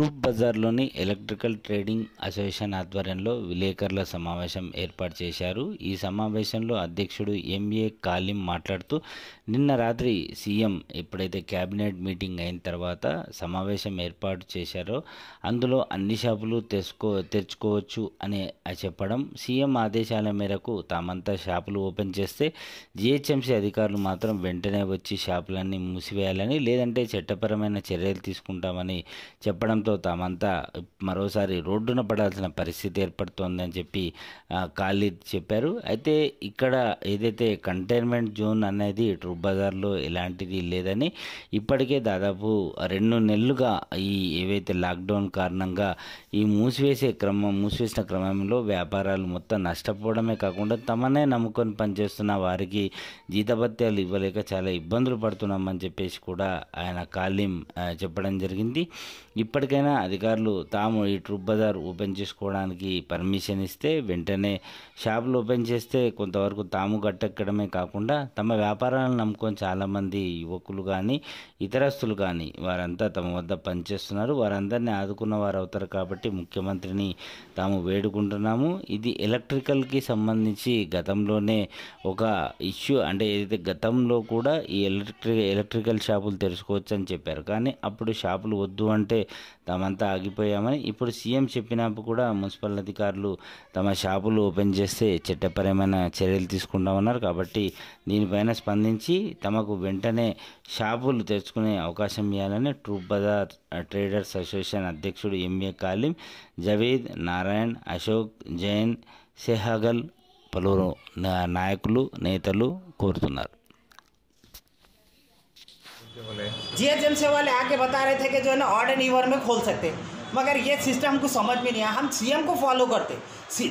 బజార్లోని electrical trading association ఆధ్వర్యంలో విలేకరుల సమావేశం ఏర్పాటు చేశారు. ఈ సమావేశంలో అధ్యక్షుడు ఎంఏ కాలిం మాట్లాడుతూ నిన్న రాత్రి సీఎం ఎప్పుడైతే క్యాబినెట్ మీటింగ్ అయిన తర్వాత సమావేశం ఏర్పాటు చేశారో అందులో అన్ని షాపులు తెచ్చుకో తెరుచుకోవచ్చు అని చెప్పడం సీఎం ఆదేశాల మేరకు తామంతా షాపులు ఓపెన్ చేస్తే జిహెచ్ఎంసీ అధికారులు మాత్రం వెంటనే వచ్చి షాపులన్నీ మూసివేయాలని లేదంటే చట్టపరమైన చర్యలు తీసుకుంటామని చెప్పడంతో తామంతా మరోసారి రోడ్డున పడాల్సిన పరిస్థితి ఏర్పడుతోందని చెప్పి ఖాళీ ఖాళీద్ చెప్పారు. అయితే ఇక్కడ ఏదైతే కంటైన్మెంట్ జోన్ అనేది ట్రూ బజార్లో ఎలాంటిది లేదని ఇప్పటికే దాదాపు రెండు నెలలుగా ఈ ఏవైతే లాక్డౌన్ కారణంగా ఈ మూసివేసే క్రమం మూసివేసిన క్రమంలో వ్యాపారాలు మొత్తం నష్టపోవడమే కాకుండా తమనే నమ్ముకొని పనిచేస్తున్న వారికి జీతభత్యాలు ఇవ్వలేక చాలా ఇబ్బందులు పడుతున్నామని చెప్పేసి కూడా ఆయన కాలిం చెప్పడం జరిగింది. ఇప్పటికైనా అధికారులు తాము ఈ ట్రూప్ బజార్ ఓపెన్ చేసుకోవడానికి పర్మిషన్ ఇస్తే వెంటనే షాపులు ఓపెన్ చేస్తే కొంతవరకు తాము గట్టెక్కడమే కాకుండా తమ వ్యాపారాలను నమ్ముకొని చాలామంది యువకులు కానీ ఇతరస్తులు కానీ వారంతా తమ వద్ద పనిచేస్తున్నారు. వారందరినీ ఆదుకున్న వారు అవుతారు కాబట్టి ముఖ్యమంత్రిని తాము వేడుకుంటున్నాము. ఇది ఎలక్ట్రికల్కి సంబంధించి గతంలోనే ఒక ఇష్యూ అంటే ఏదైతే గతంలో కూడా ఈ ఎలక్ట్రిక్ ఎలక్ట్రికల్ షాపులు తెరుచుకోవచ్చు అని చెప్పారు. కానీ అప్పుడు షాపులు వద్దు అంటే తామంతా ఆగిపోయామని ఇప్పుడు సీఎం చెప్పినప్పుడు కూడా మున్సిపల్ అధికారులు తమ షాపులు ఓపెన్ చేస్తే చట్టపరమైన చర్యలు తీసుకుంటామన్నారు కాబట్టి దీనిపైన స్పందించి తమకు వెంటనే షాపులు తెరుచుకునే అవకాశం ఇవ్వాలని ట్రూప్ బజార్ ట్రేడర్స్ అసోసియేషన్ అధ్యక్షుడు ఎంఏ కాలిం జవీద్ నారాయణ్ అశోక్ జైన్ సెహగల్ పలువురు నాయకులు నేతలు కోరుతున్నారు. जीएचएमसी वाले आके बता रहे थे कि जो है ना ऑड एंड ईवर में खोल सकते मगर ये सिस्टम हमको समझ में नहीं आया। हम सीएम को फॉलो करते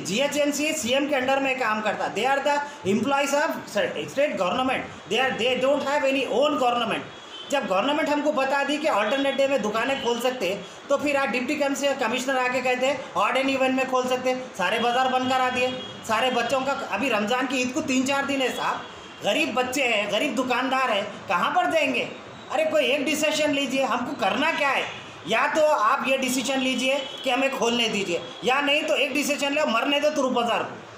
जीएचएमसी सीएम के अंडर में काम करता। They are the employees of state government they are they don't have any own government जब गवर्नमेंट हमको बता दी कि ऑल्टरनेट डे में दुकानें खोल सकते तो फिर आज डिप्टी कमिश्नर आके कहते ऑड एंड इवन में खोल सकते सारे बाज़ार बंद करा दिए। सारे बच्चों का, अभी रमज़ान की ईद को तीन चार दिन है साहब। गरीब बच्चे हैं, गरीब दुकानदार हैं, कहाँ पर जाएँगे अरे कोई एक डिसीशन लीजिए, हमको करना क्या है? या तो आप ये डिसीज़न लीजिए कि हमें खोलने दीजिए, या नहीं तो एक डिसीज़न लो मरने दो तो बाज़ार को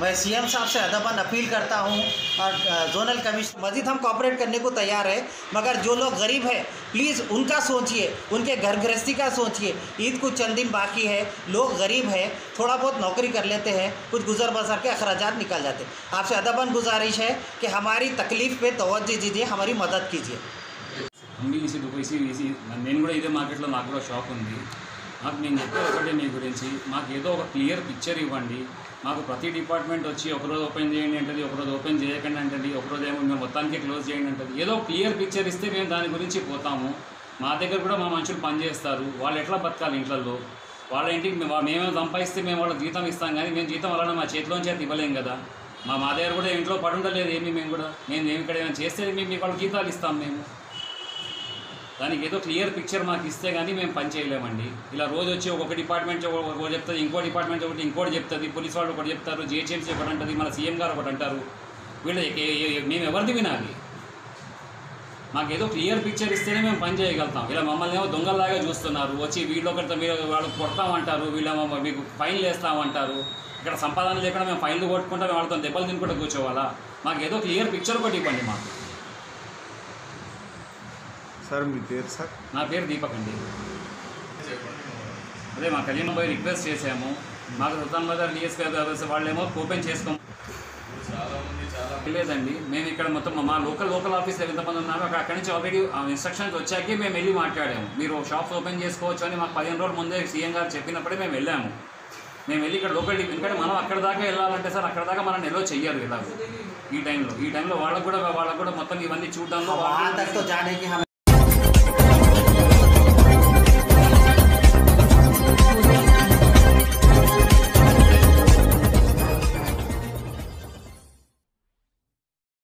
मैं सीएम साहब से अदबन अपील करता हूँ और अ, जोनल कमिश्नर मजीद हम कॉपरेट करने को तैयार है मगर जो लोग गरीब हैं प्लीज़ उनका सोचिए उनके घर गृहस्थी का सोचिए ईद कुछ चंद दिन बाकी है लोग गरीब हैं थोड़ा बहुत नौकरी कर लेते हैं कुछ गुजर बसर के अखराज निकल जाते हैं आपसे अदबन गुजारिश है कि हमारी तकलीफ़ पे तवज्जो दीजिए हमारी मदद कीजिए అంగీ ఈసీ దుబాయ్ ఈసీ నేను కూడా ఇదే మార్కెట్లో నాకు కూడా షాప్ ఉంది నాకు నేను చెప్పే ఒకటి మీ గురించి. మాకు ఏదో ఒక క్లియర్ పిక్చర్ ఇవ్వండి. మాకు ప్రతి డిపార్ట్మెంట్ వచ్చి ఒకరోజు ఓపెన్ చేయండి అంటది ఒకరోజు ఓపెన్ చేయకండి అంటది ఒకరోజు ఏమో మేము మొత్తానికి క్లోజ్ చేయండి అంటది. ఏదో క్లియర్ పిక్చర్ ఇస్తే మేము దాని గురించి పోతాము. మా దగ్గర కూడా మా మనుషులు పనిచేస్తారు వాళ్ళు ఎట్లా బతకాలి ఇంట్లలో? వాళ్ళ ఇంటికి మేమేమో మేమే సంపాదిస్తే మేము వాళ్ళకి జీతం ఇస్తాం కానీ మేము జీతం వలన మా చేతిలోంచి అయితే ఇవ్వలేం కదా. మా మా దగ్గర కూడా ఇంట్లో పడి ఉండలేదు ఏమి మేము కూడా? మేము ఏమి ఇక్కడ ఏమైనా చేస్తే మేము మీకు వాళ్ళకి జీతాలు ఇస్తాం మేము. దానికి ఏదో క్లియర్ పిక్చర్ మాకు ఇస్తే కానీ మేము పని చేయలేమండి. ఇలా రోజు వచ్చి ఒక్కొక్క డిపార్ట్మెంట్ ఒకటి చెప్తుంది ఇంకో డిపార్ట్మెంట్ ఒకటి ఇంకోటి చెప్తుంది పోలీస్ వాళ్ళు ఒకటి చెప్తారు జిహెచ్ఎంసీ ఒకటి అంటుంది మన సీఎం గారు ఒకటి అంటారు. వీళ్ళు ఏ- మేము ఎవరిది వినాలి? మాకు ఏదో క్లియర్ పిక్చర్ ఇస్తేనే మేము పని చేయగలుగుతాం. ఇలా మమ్మల్ని ఏమో దొంగల్లాగా చూస్తున్నారు. వచ్చి వీళ్ళు ఒకరితో మీరు వాళ్ళు కొడతామంటారు వీళ్ళ మీకు ఫైన్లు వేస్తామంటారు. ఇక్కడ సంపాదన లేకుండా మేము ఫైన్లు కొట్టుకుంటాం వాళ్ళతో దెబ్బలు తినుకుంటూ కూర్చోవాలా? మాకు ఏదో క్లియర్ పిక్చర్ ఒకటి ఇవ్వండి మాకు. సార్ మీ పేరు సార్? నా పేరు దీపక్ అండి. అదే మా కళ్యాణ్ బాయ్ రిక్వెస్ట్ చేసాము మాకు సుల్తాన్ బజార్ డిఎస్పీ వాళ్ళేమో ఓపెన్ చేసుకోం లేదండి. మేము ఇక్కడ మొత్తం మా లోకల్ లోకల్ ఆఫీస్లో ఎంతమంది ఉన్నారో అక్కడ అక్కడి నుంచి ఆల్రెడీ ఇన్స్ట్రక్షన్స్ వచ్చాకే మేము వెళ్ళి మాట్లాడాము. మీరు షాప్స్ ఓపెన్ చేసుకోవచ్చు అని మాకు పదిహేను రోజుల ముందే సీఎం గారు చెప్పినప్పుడే మేము వెళ్ళాము. మేము వెళ్ళి ఇక్కడ లోకల్ ఎందుకంటే మనం అక్కడ దాకా వెళ్ళాలంటే సార్ అక్కడ దాకా మనం ఎల్లో చెయ్యరు ఇలా ఈ టైంలో ఈ టైంలో వాళ్ళకు కూడా వాళ్ళకు కూడా మొత్తం ఇవన్నీ చూడడంలో